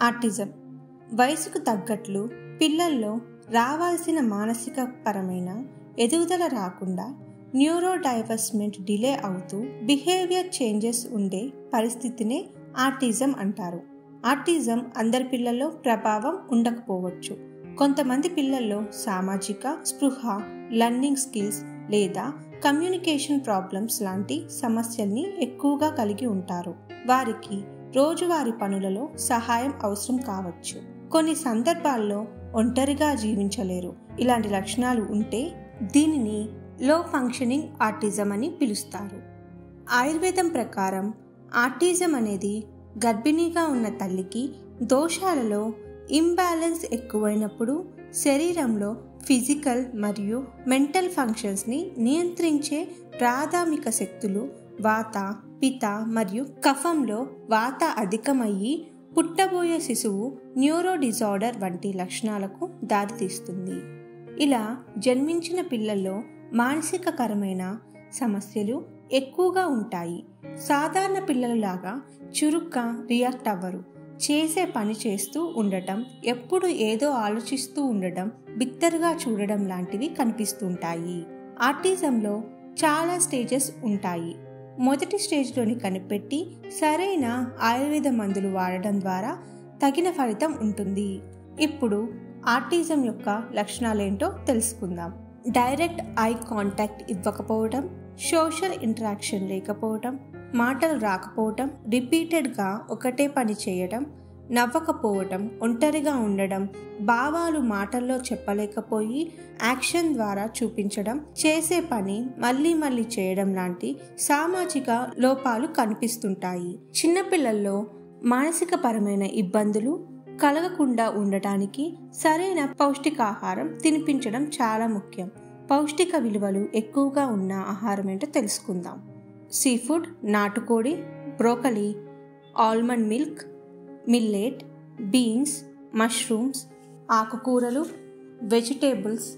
Autism. వయసుకు తగ్గట్లు పిల్లల్లో రావాల్సిన మానసిక పరమైన ఎదుగుదల రాకుండా న్యూరో డైవర్స్మెంట్ డిలే అవుతూ బిహేవియర్ చేంజెస్ ఉండే పరిస్థితినే ఆర్టిజం అంటారు. ఆర్టిజం అందరి పిల్లల్లో ప్రభావం ఉండకపోవచ్చు. కొంతమంది పిల్లల్లో సామాజిక స్పృహ లర్నింగ్ స్కిల్స్ లేదా కమ్యూనికేషన్ ప్రాబ్లమ్స్ లాంటి సమస్యల్ని ఎక్కువగా కలిగి ఉంటారు. వారికి రోజువారి పనులలో సహాయం అవసరం కావచ్చు. కొన్ని సందర్భాల్లో ఒంటరిగా జీవించలేరు. ఇలాంటి లక్షణాలు ఉంటే దీనిని లో ఫంక్షనింగ్ ఆర్టిజం అని పిలుస్తారు. ఆయుర్వేదం ప్రకారం ఆర్టిజం అనేది గర్భిణీగా ఉన్న తల్లికి దోషాలలో ఇంబ్యాలెన్స్ ఎక్కువైనప్పుడు శరీరంలో ఫిజికల్ మరియు మెంటల్ ఫంక్షన్స్ని నియంత్రించే ప్రాథమిక శక్తులు వాత పిత మరియు కఫంలో వాత అధికమయ్యి పుట్టబోయే శిశువు న్యూరో డిజార్డర్ వంటి లక్షణాలకు దారితీస్తుంది. ఇలా జన్మించిన పిల్లల్లో మానసికకరమైన సమస్యలు ఎక్కువగా ఉంటాయి. సాధారణ పిల్లలలాగా చురుగ్గా రియాక్ట్ అవ్వరు. చేసే పని చేస్తూ ఉండటం ఎప్పుడు ఏదో ఆలోచిస్తూ ఉండటం బిత్తరుగా చూడడం లాంటివి కనిపిస్తుంటాయి. ఆర్టిజంలో చాలా స్టేజెస్ ఉంటాయి. మొదటి స్టేజ్లోని కనిపెట్టి సరైన ఆయుర్వేద మందులు వాడడం ద్వారా తగిన ఫలితం ఉంటుంది. ఇప్పుడు ఆర్టిజం యొక్క లక్షణాలేంటో తెలుసుకుందాం. డైరెక్ట్ ఐ కాంటాక్ట్ ఇవ్వకపోవడం సోషల్ ఇంటరాక్షన్ లేకపోవడం మాటలు రాకపోవటం రిపీటెడ్గా ఒకటే పని చేయడం నవ్వకపోవటం ఒంటరిగా ఉండడం భావాలు మాటల్లో చెప్పలేకపోయి యాక్షన్ ద్వారా చూపించడం చేసే పని మళ్ళీ మళ్ళీ చేయడం లాంటి సామాజిక లోపాలు కనిపిస్తుంటాయి. చిన్నపిల్లల్లో మానసిక పరమైన ఇబ్బందులు కలగకుండా ఉండటానికి సరైన పౌష్టికాహారం తినిపించడం చాలా ముఖ్యం. పౌష్టిక విలువలు ఎక్కువగా ఉన్న ఆహారం ఏంటో తెలుసుకుందాం. సీ ఫుడ్ నాటుకోడి broccoli almond milk millet beans mushrooms ఆకుకూరలు vegetables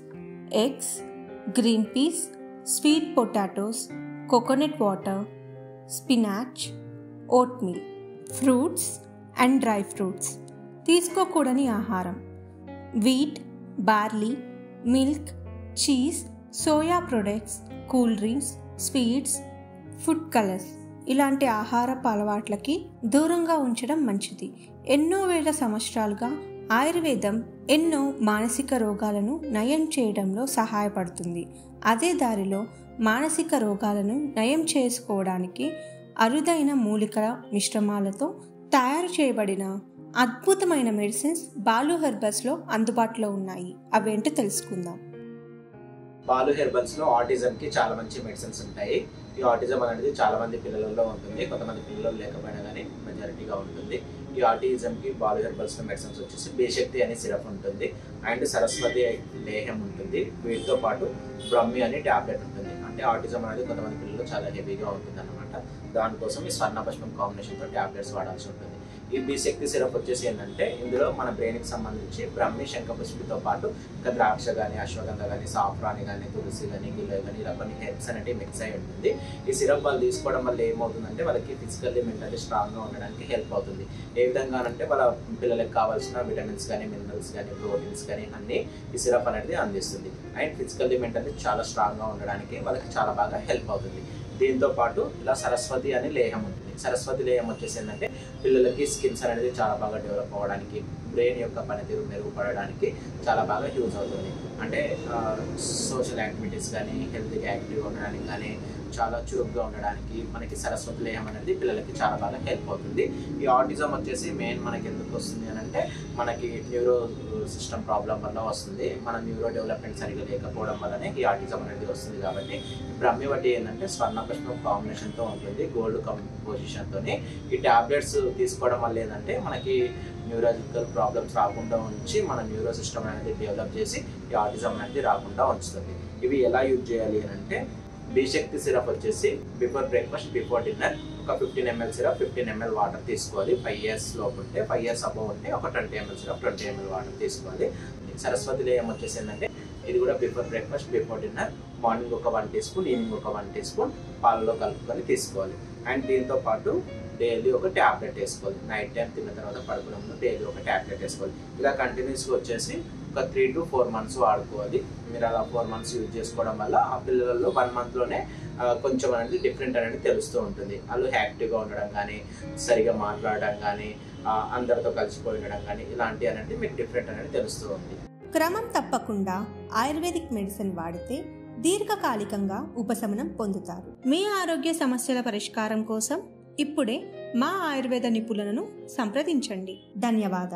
eggs green peas sweet potatoes coconut water spinach oatmeal fruits and dry fruits. తీసుకోకూడని ఆహారం. Wheat barley milk cheese soya products cool drinks sweets food colours. ఇలాంటి ఆహారపు అలవాట్లకి దూరంగా ఉంచడం మంచిది. ఎన్నో వేల సంవత్సరాలుగా ఆయుర్వేదం ఎన్నో మానసిక రోగాలను నయం చేయడంలో సహాయపడుతుంది. అదే దారిలో మానసిక రోగాలను నయం చేసుకోవడానికి అరుదైన మూలికల మిశ్రమాలతో తయారు చేయబడిన అద్భుతమైన మెడిసిన్స్ బాలు హెర్బల్స్లో అందుబాటులో ఉన్నాయి. అవేంటో తెలుసుకుందాం. బాలు హెర్బల్స్లో ఆటిజంకి చాలా మంచి మెడిసిన్స్ ఉంటాయి. ఈ ఆటిజం అనేది చాలా మంది పిల్లలలో ఉంటుంది కొంతమంది పిల్లలు లేకపోయినా కానీ మెజారిటీగా ఉంటుంది. ఈ ఆటిజం కి బాలు హెర్బల్స్ మెడిసిన్స్ వచ్చేసి బేశక్తి అనే సిరప్ ఉంటుంది అండ్ సరస్వతి లేహం ఉంటుంది. వీటితో పాటు బ్రహ్మి అనే టాబ్లెట్ ఉంటుంది. అంటే ఆటిజం అనేది కొంతమంది పిల్లలు చాలా హెవీగా ఉంటుంది అనమాట దానికోసం ఈ స్వర్ణ పుష్పం కాంబినేషన్తో ట్యాబ్లెట్స్ టాబ్లెట్స్ వాడాల్సి ఉంటుంది. ఈ బిశక్తి సిరప్ వచ్చేసి ఏంటంటే ఇందులో మన బ్రెయిన్కి సంబంధించి బ్రహ్మి శంఖపుష్పితో పాటు ఇంకా ద్రాక్ష కానీ అశ్వగంధ కానీ సాఫ్రాని కానీ తులసి కానీ గిల్లో కానీ ఇలా కొన్ని హెల్ప్స్ అనేవి మిక్స్ అయి ఉంటుంది. ఈ సిరప్ వాళ్ళు తీసుకోవడం వల్ల ఏమవుతుందంటే వాళ్ళకి ఫిజికల్లీ మెంటల్లీ స్ట్రాంగ్గా ఉండడానికి హెల్ప్ అవుతుంది. ఏ విధంగా అంటే వాళ్ళ పిల్లలకు కావాల్సిన విటమిన్స్ కానీ మినరల్స్ కానీ ప్రోటీన్స్ కానీ అన్నీ ఈ సిరప్ అనేది అందిస్తుంది. అండ్ ఫిజికల్లీ మెంటల్లీ చాలా స్ట్రాంగ్గా ఉండడానికి వాళ్ళకి చాలా బాగా హెల్ప్ అవుతుంది. దీంతో పాటు ఇలా సరస్వతి అనే లేహం ఉంది. సరస్వతి లేయం వచ్చేసి ఏంటంటే పిల్లలకి స్కిన్స్ అనేది చాలా బాగా డెవలప్ అవ్వడానికి బ్రెయిన్ యొక్క పనితీరు మెరుగుపడడానికి చాలా బాగా యూజ్ అవుతుంది. అంటే సోషల్ యాక్టివిటీస్ కానీ హెల్త్గా యాక్టివ్గా ఉండడానికి కానీ చాలా చురుగ్గా ఉండడానికి మనకి సరస్వతి లేయం అనేది పిల్లలకి చాలా బాగా హెల్ప్ అవుతుంది. ఈ ఆటిజం వచ్చేసి మెయిన్ మనకి ఎందుకు వస్తుంది అని అంటే మనకి న్యూరో సిస్టమ్ ప్రాబ్లం వల్ల వస్తుంది. మన న్యూరో డెవలప్మెంట్ సరిగ్గా లేకపోవడం వల్లనే ఈ ఆటిజం అనేది వస్తుంది కాబట్టి బ్రహ్మి వడ్డీ ఏంటంటే స్వర్ణ పుష్పం కాంబినేషన్తో ఉంటుంది. గోల్డ్ కంపోజిషన్తో ఈ టాబ్లెట్స్ తీసుకోవడం వల్ల ఏంటంటే మనకి న్యూరాలజికల్ ప్రాబ్లమ్స్ రాకుండా ఉంచి మన న్యూరో సిస్టమ్ అనేది డెవలప్ చేసి ఈ ఆటిజం అనేది రాకుండా ఉంచుతుంది. ఇవి ఎలా యూజ్ చేయాలి అని అంటే బీశక్తి సిరప్ వచ్చేసి బిఫోర్ బ్రేక్ఫాస్ట్ బిఫోర్ డిన్నర్ ఒక fifteen ML syrup fifteen ML water తీసుకోవాలి. ఫైవ్ ఇయర్స్ లోపు ఉంటే ఫైవ్ ఇయర్స్ అబౌవ్ ఉంటే ఒక twenty ML syrup twenty ML water తీసుకోవాలి. సరస్వతి లేయం వచ్చేసి ఏంటంటే ఇది కూడా before breakfast before dinner morning ఒక వన్ టీ స్పూన్ ఈవినింగ్ ఒక వన్ టీ స్పూన్ పాలలో కలుపుకొని తీసుకోవాలి. అండ్ దీంతో పాటు డైలీ ఒక ట్యాబ్లెట్ వేసుకోవాలి. నైట్ టైం తిన్న తర్వాత పడుకునే ముందు డైలీ ఒక ట్యాబ్లెట్ వేసుకోవాలి. ఇలా కంటిన్యూస్గా వచ్చేసి ఒక త్రీ టు ఫోర్ మంత్స్ వాడుకోవాలి. మీరు అలా ఫోర్ మంత్స్ యూజ్ చేసుకోవడం వల్ల ఆ పిల్లలలో వన్ మంత్లోనే కొంచెం అనేది డిఫరెంట్ అనేది తెలుస్తూ ఉంటుంది. వాళ్ళు యాక్టివ్గా ఉండడం కానీ సరిగా మాట్లాడడం కానీ అందరితో కలిసిపోయి ఉండడం కానీ ఇలాంటి అనేది మీకు డిఫరెంట్ అనేది తెలుస్తూ ఉంది. క్రమం తప్పకుండా ఆయుర్వేదిక్ మెడిసిన్ వాడితే దీర్ఘకాలికంగా ఉపశమనం పొందుతారు. మీ ఆరోగ్య సమస్యల పరిష్కారం కోసం ఇప్పుడే మా ఆయుర్వేద నిపుణులను సంప్రదించండి. ధన్యవాదాలు.